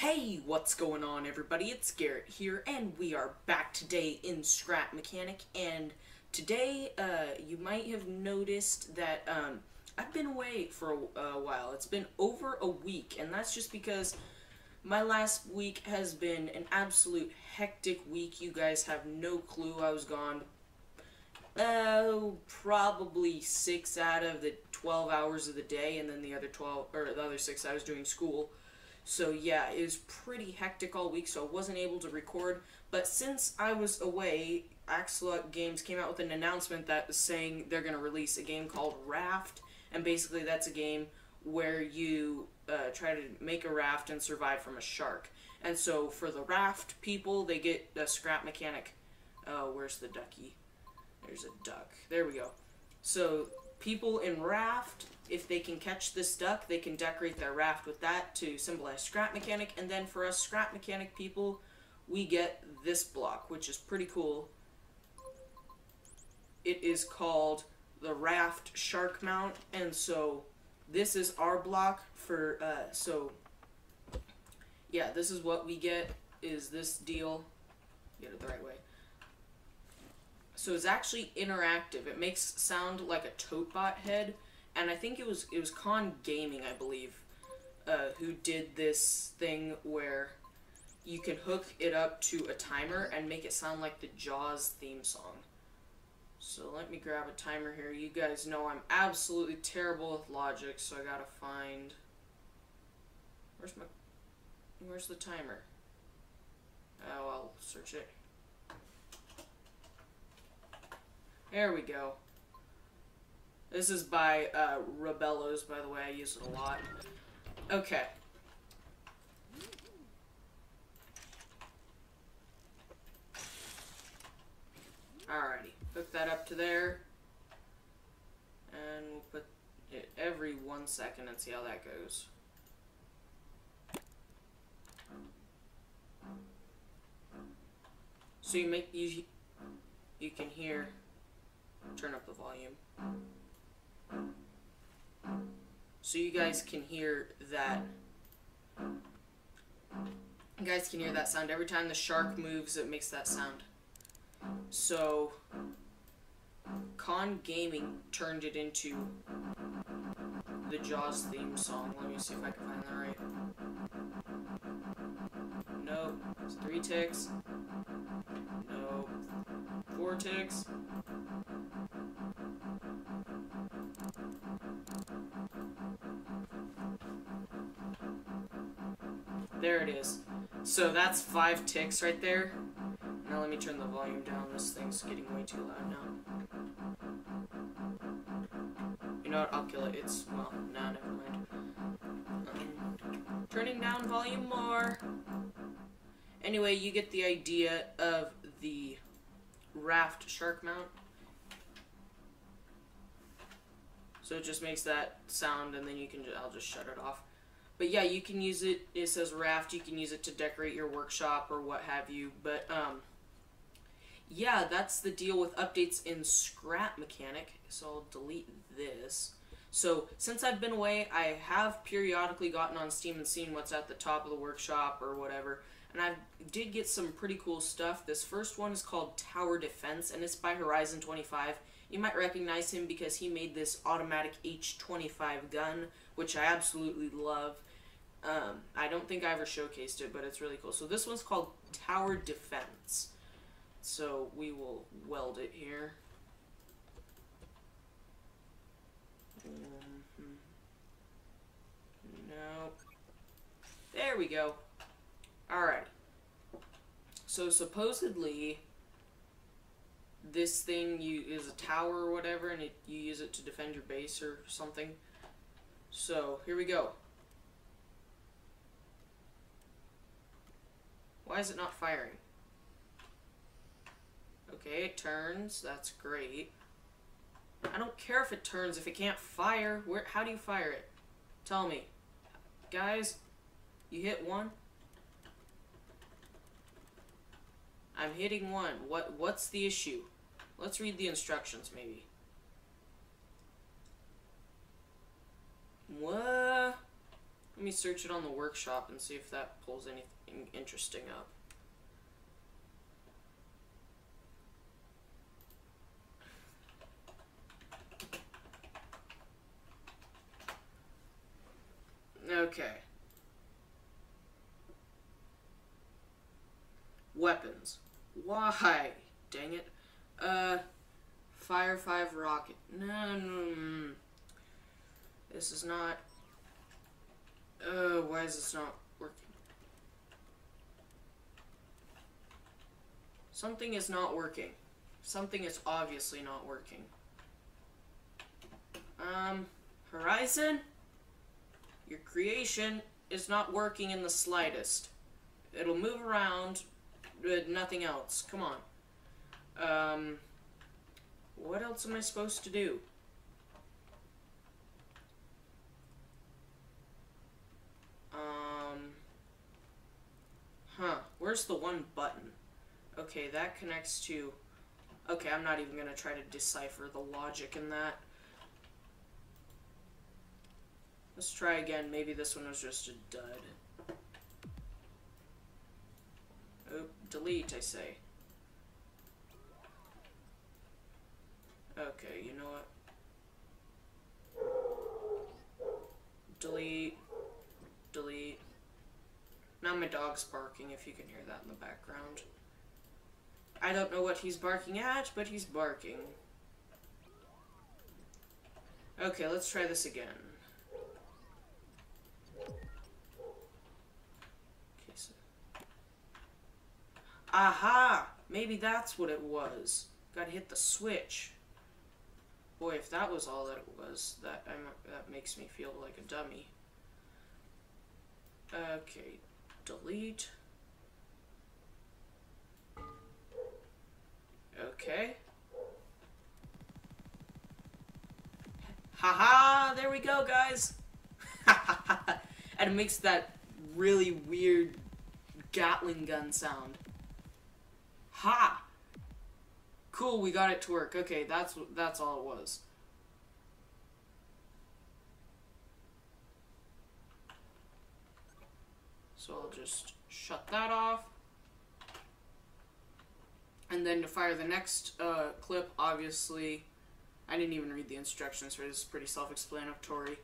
Hey, what's going on everybody? It's Gerrit here, and we are back today in Scrap Mechanic, and today, uh, you might have noticed that, um, I've been away for a, a while. It's been over a week, and that's just because my last week has been an absolute hectic week. You guys have no clue I was gone. Oh, probably six out of the 12 hours of the day, and then the other 12, or the other six I was doing school. So yeah, it was pretty hectic all week, so I wasn't able to record. But since I was away, Axolot Games came out with an announcement that was saying they're going to release a game called Raft, and basically that's a game where you uh, try to make a raft and survive from a shark. And so for the raft people, they get a scrap mechanic. Oh, where's the ducky? There's a duck. There we go. So people in raft if they can catch this duck, they can decorate their raft with that to symbolize scrap mechanic. And then for us scrap mechanic people, we get this block, which is pretty cool. It is called the raft shark mount. And so this is our block for, uh, so yeah, this is what we get is this deal. Get it the right way. So it's actually interactive. It makes sound like a Totebot head and I think it was it was Con Gaming, I believe, uh, who did this thing where you can hook it up to a timer and make it sound like the Jaws theme song. So let me grab a timer here. You guys know I'm absolutely terrible with logic, so I gotta find. Where's my. Where's the timer? Oh, I'll search it. There we go. This is by uh, Rebellos, by the way. I use it a lot. Okay. Alrighty. Hook that up to there. And we'll put it every one second and see how that goes. So you make you you can hear turn up the volume so you guys can hear that you guys can hear that sound. Every time the shark moves it makes that sound. So con gaming turned it into the jaws theme song. Let me see if i can find that right. No it's three ticks. No four ticks There it is. So that's five ticks right there. Now let me turn the volume down. This thing's getting way too loud now. You know what? I'll kill it. It's, well, nah, never mind. Um, turning down volume more. Anyway, you get the idea of the raft shark mount. So it just makes that sound and then you can, I'll just shut it off. But yeah, you can use it. It says raft. You can use it to decorate your workshop or what have you. But um, yeah, that's the deal with updates in Scrap Mechanic. So I'll delete this. So since I've been away, I have periodically gotten on Steam and seen what's at the top of the workshop or whatever. And I did get some pretty cool stuff. This first one is called Tower Defense, and it's by Horizon 25. You might recognize him because he made this automatic H25 gun, which I absolutely love. Um, I don't think I ever showcased it, but it's really cool. So this one's called Tower Defense. So we will weld it here. Mm -hmm. Nope. There we go. Alright. So supposedly this thing you is a tower or whatever and it, you use it to defend your base or something. So here we go. Why is it not firing? Okay, it turns. That's great. I don't care if it turns if it can't fire. Where? How do you fire it? Tell me. Guys, you hit one? I'm hitting one. What? What's the issue? Let's read the instructions, maybe. What? Let me search it on the workshop and see if that pulls anything interesting up. Okay. Weapons. Why? Dang it. Uh, Fire 5 rocket. No, no, no. This is not... Uh, why is this not working? Something is not working. Something is obviously not working. Um, Horizon? Your creation is not working in the slightest. It'll move around, but nothing else. Come on. Um, what else am I supposed to do? Um, huh, where's the one button? Okay, that connects to... Okay, I'm not even going to try to decipher the logic in that. Let's try again. Maybe this one was just a dud. Oh, delete, I say. Okay, you know what? Delete. Delete. Now my dog's barking, if you can hear that in the background. I don't know what he's barking at, but he's barking. Okay, let's try this again. Okay, so... Aha! Maybe that's what it was. Gotta hit the switch. Boy, if that was all that it was, that I'm, that makes me feel like a dummy. Okay, delete. Okay. Haha, -ha, there we go, guys. and it makes that really weird Gatling gun sound. Ha! Cool, we got it to work. Okay, that's that's all it was. So I'll just shut that off. And then to fire the next uh, clip, obviously, I didn't even read the instructions for this. It's pretty self-explanatory.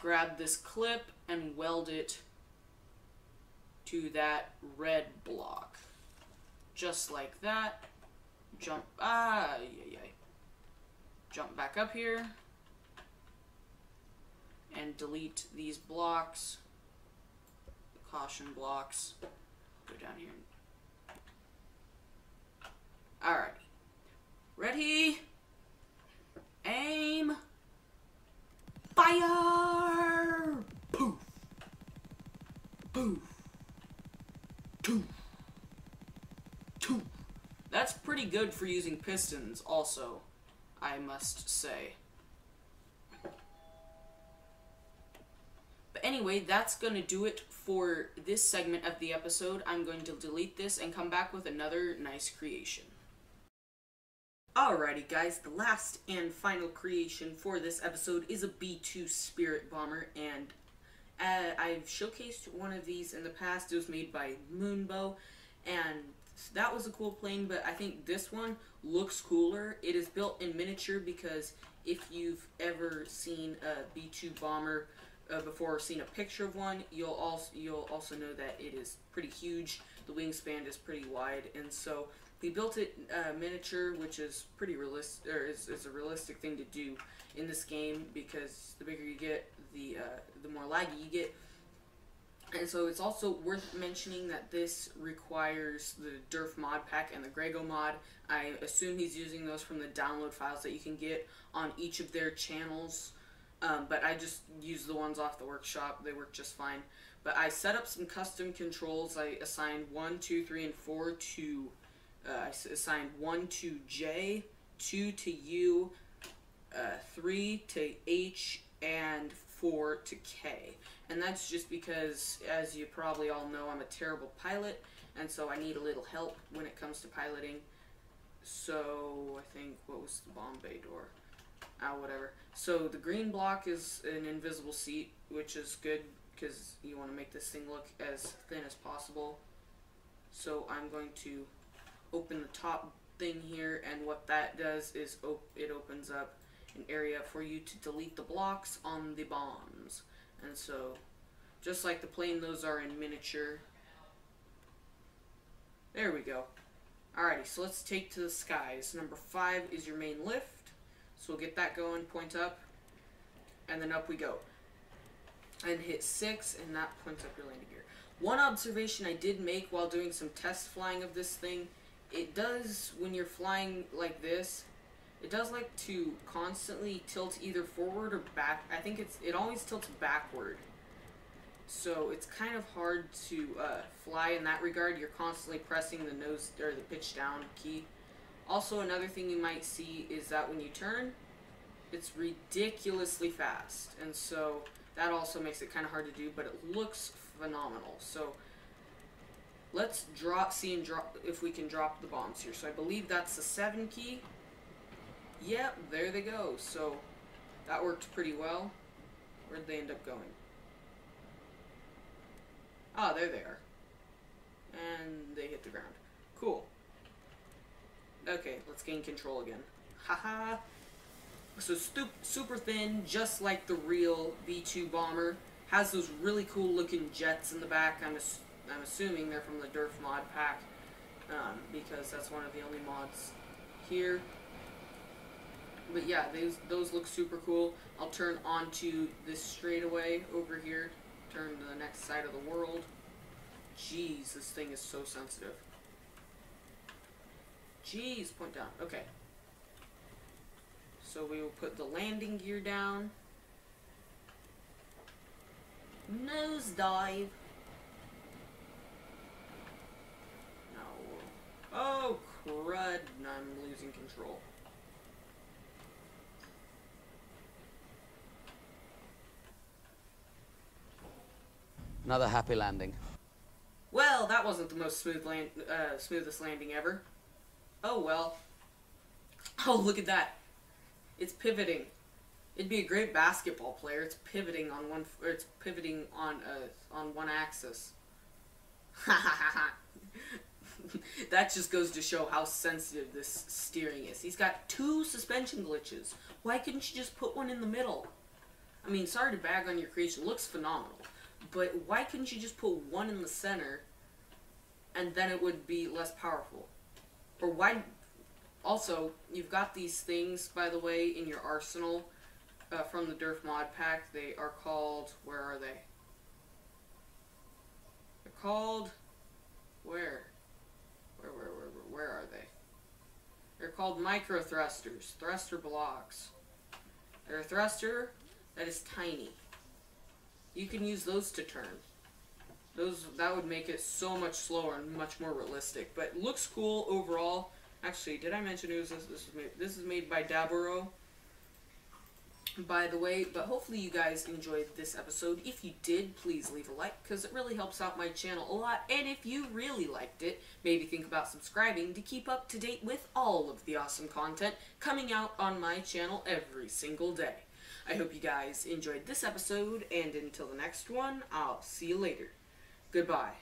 Grab this clip and weld it to that red block just like that. Jump, ah, yeah, yeah. Jump back up here. And delete these blocks. Caution blocks. Go down here. Alright. Ready? Aim. Fire! Poof. Poof. Poof. That's pretty good for using pistons, also, I must say. But anyway, that's going to do it for this segment of the episode. I'm going to delete this and come back with another nice creation. Alrighty guys, the last and final creation for this episode is a B-2 Spirit Bomber, and uh, I've showcased one of these in the past. It was made by Moonbow, and that was a cool plane, but I think this one looks cooler. It is built in miniature because if you've ever seen a B-2 bomber uh, before or seen a picture of one, you'll also you'll also know that it is pretty huge. The wingspan is pretty wide, and so we built it uh, miniature, which is pretty realistic, or is, is, a realistic thing to do in this game because the bigger you get, the uh, the more laggy you get. And so it's also worth mentioning that this requires the Derf mod pack and the Grego mod. I assume he's using those from the download files that you can get on each of their channels. Um, but I just use the ones off the workshop. They work just fine. But I set up some custom controls. I assigned 1, 2, 3, and 4 to... Uh, I assigned 1 to J, 2 to U, uh, 3 to H, and 4 to K. And that's just because, as you probably all know, I'm a terrible pilot, and so I need a little help when it comes to piloting. So, I think, what was the bomb bay door? Ah, whatever. So, the green block is an invisible seat, which is good, because you want to make this thing look as thin as possible. So I'm going to open the top thing here and what that does is op it opens up an area for you to delete the blocks on the bombs. And so just like the plane those are in miniature. There we go. Alrighty, so let's take to the skies. Number five is your main lift. So we'll get that going, point up, and then up we go. And hit six, and that points up your landing gear. One observation I did make while doing some test flying of this thing, it does, when you're flying like this, it does like to constantly tilt either forward or back. I think it's it always tilts backward. So it's kind of hard to uh, fly in that regard. You're constantly pressing the nose or the pitch down key. Also, another thing you might see is that when you turn, it's ridiculously fast, and so that also makes it kind of hard to do. But it looks phenomenal. So let's drop, see and drop if we can drop the bombs here. So I believe that's the seven key. Yep, there they go. So that worked pretty well. Where'd they end up going? Ah, there they are. And they hit the ground. Cool. Okay, let's gain control again. Haha. so super thin, just like the real B-2 bomber. Has those really cool looking jets in the back. I'm, ass I'm assuming they're from the Derf mod pack. Um, because that's one of the only mods here. But yeah, those, those look super cool. I'll turn onto this straightaway over here. Turn to the next side of the world. Jeez, this thing is so sensitive. Jeez, point down. Okay. So we will put the landing gear down. Nose dive. No. Oh, crud. I'm losing control. Another happy landing. Well, that wasn't the most smooth land, uh, smoothest landing ever. Oh well. Oh, look at that. It's pivoting. It'd be a great basketball player. It's pivoting on one. it's pivoting on a on one axis. that just goes to show how sensitive this steering is. He's got two suspension glitches. Why couldn't you just put one in the middle? I mean, sorry to bag on your creation. Looks phenomenal. But why couldn't you just put one in the center and then it would be less powerful? Or why... Also, you've got these things, by the way, in your arsenal uh, from the Derf mod pack. They are called... Where are they? They're called... Where? Where, where, where, where, where are they? They're called micro thrusters, thruster blocks. They're a thruster that is tiny you can use those to turn. Those That would make it so much slower and much more realistic. But looks cool overall. Actually, did I mention it was this? This is made, this is made by Daburo. By the way, but hopefully you guys enjoyed this episode. If you did, please leave a like because it really helps out my channel a lot. And if you really liked it, maybe think about subscribing to keep up to date with all of the awesome content coming out on my channel every single day. I hope you guys enjoyed this episode, and until the next one, I'll see you later. Goodbye.